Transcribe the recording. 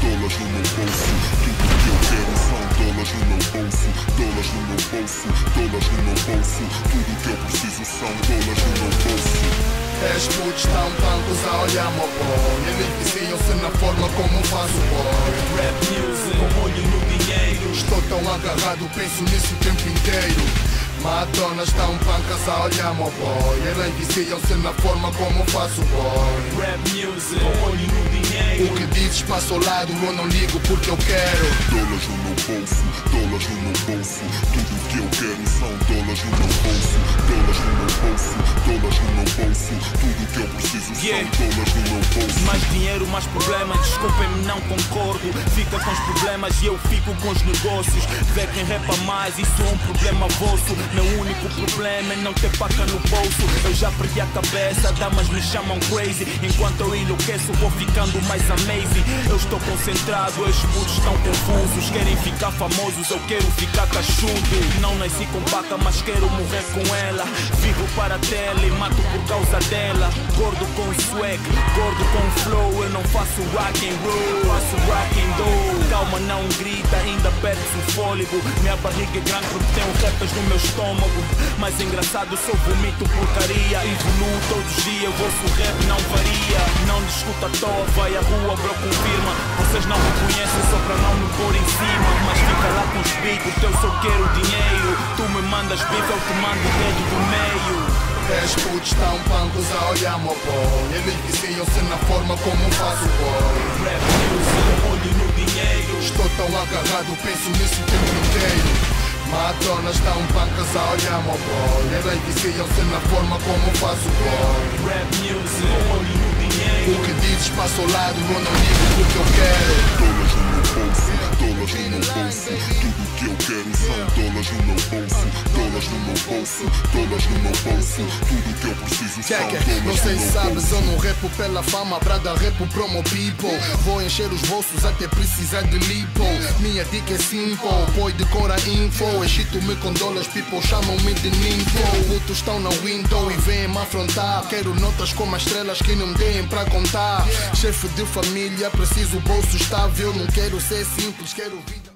dólares no meu bolso. Tudo que eu quero são dólares no meu bolso, dólares no meu bolso, dólares no meu bolso. Tudo que eu preciso são dólares no meu bolso. As putas estão tantos a olhar meu pão Eles diziam-se na forma como faço pão Rap music, com olho no dinheiro Estou tão agarrado, penso nisso o tempo inteiro Madonas tão pancas a olhar meu boy Eles viciam-se na forma como faço boy. Rap music, com olho no dinheiro O que dizes passa ao lado, eu não ligo porque eu quero Dólares no meu bolso, dólares no meu bolso. Tudo que eu quero são dólares no meu bolso. Dólares no meu bolso, dólares no meu bolso. Tudo que eu preciso Yeah. são dólares no meu bolso. Mais dinheiro, mais problemas, desculpem-me, não concordo. Fica com os problemas e eu fico com os negócios. Vê quem repa mais, isso é um problema vosso. Meu único problema é não ter paca no bolso. Eu já perdi a cabeça, damas me chamam crazy. Enquanto eu enlouqueço, vou ficando mais amazing. Eu estou concentrado, os putos estão confusos. Querem ficar famosos, eu quero ficar cachudo. Não nasci com paca, mas quero morrer com ela. Vivo para a tela e mato por causa dela. Gordo com swag, gordo com flow. Eu não faço rock and roll, faço rock and roll. Calma, não grita, ainda perdes o fôlego. Minha barriga é grande porque tenho retas no meu estômago. Mas engraçado, só vomito porcaria. Evoluo todos os dias, vosso rap não varia. Não discuta à toa, vai à rua, bro, confirma. Vocês não me conhecem só para não me pôr em cima. Mas fica lá com os bicos, eu só quero dinheiro. Tu me mandas bife, eu te mando o dedo do meio. Dez putos tão pancos a olhar meu boy Eles viciam-se na forma como faço boy Rap music, olho no dinheiro. Estou tão agarrado, penso nisso o tempo inteiro. Madonas tão pancas a olhar meu boy Eles viciam-se na forma como faço boy Rap music, olho no O que dizes passa ao lado, eu não ligo porque eu quero Dólares no meu bolso, dólares no meu bolso. Tudo que eu quero são dólares no meu bolso. Dólares no meu bolso, dólares no meu bolso. Tudo que eu preciso são dólares no Não sei meu se sabes, bolso. eu não repo pela fama, brada repo promo people. Vou encher os bolsos até precisar de lipo. Minha dica é simple, põe decora info. Excito-me com dólares, people chamam-me de ninfo. Putos estão na window e vêm-me afrontar. Quero notas como as estrelas que não deem pra contar. Chefe de família, preciso bolso estável. Não quero ser simples, quero vida.